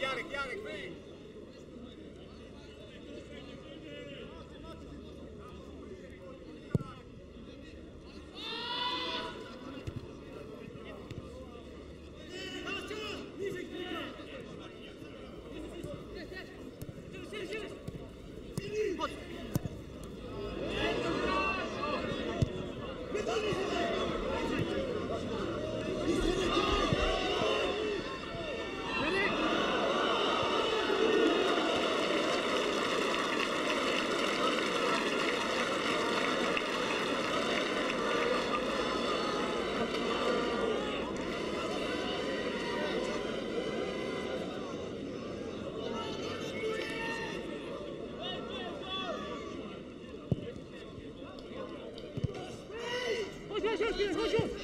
Bijemy Jarek, Vamos junto.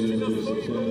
Thank you.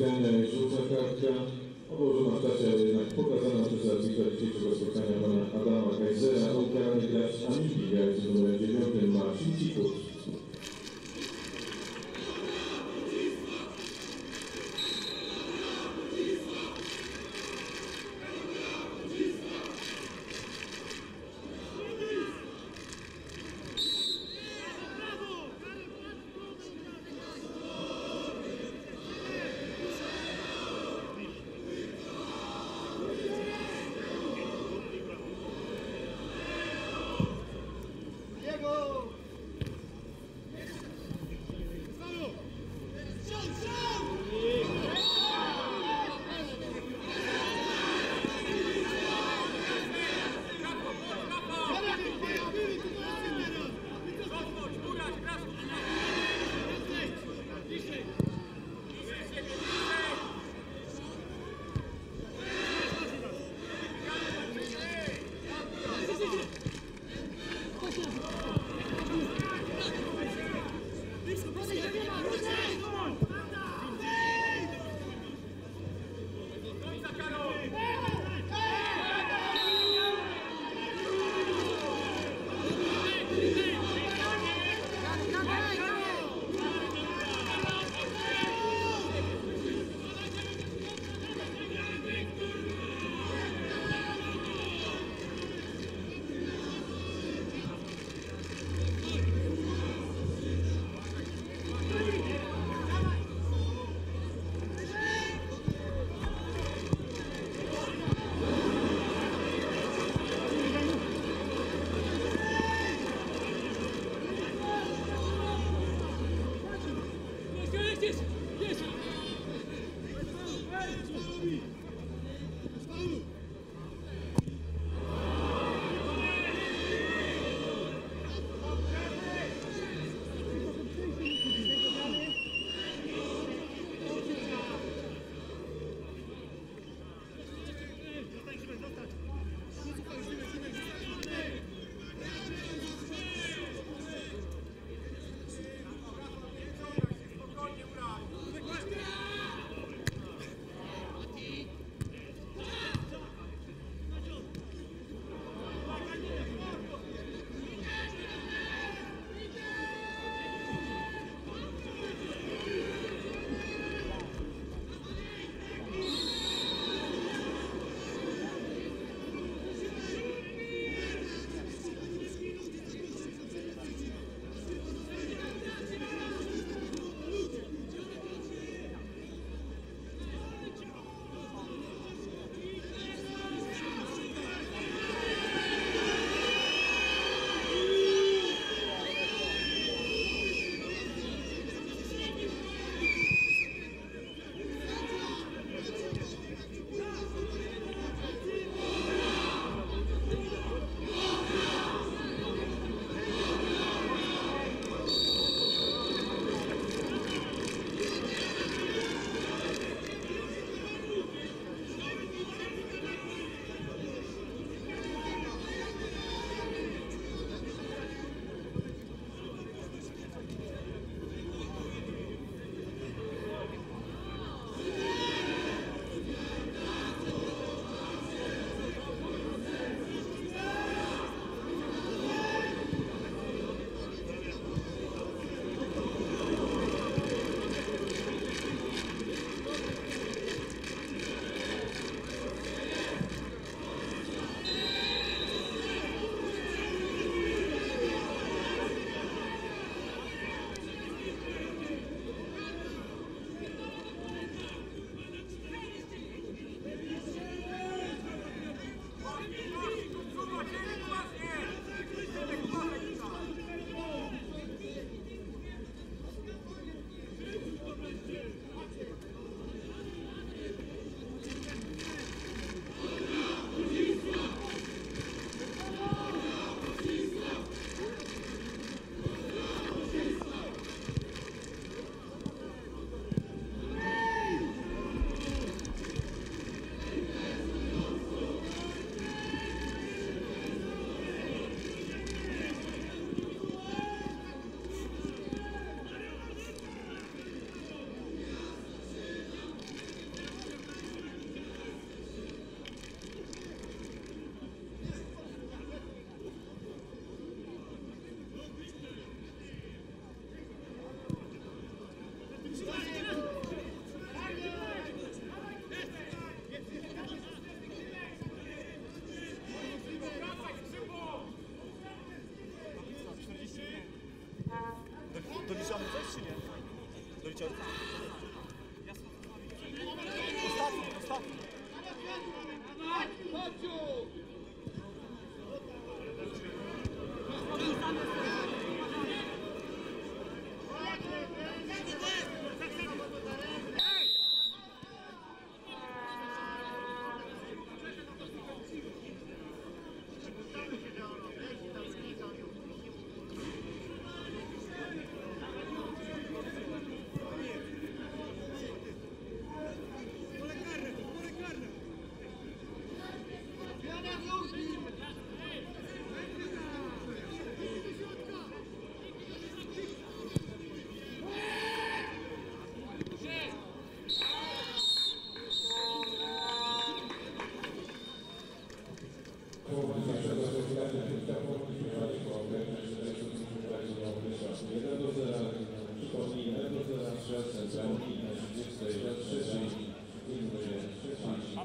Yeah.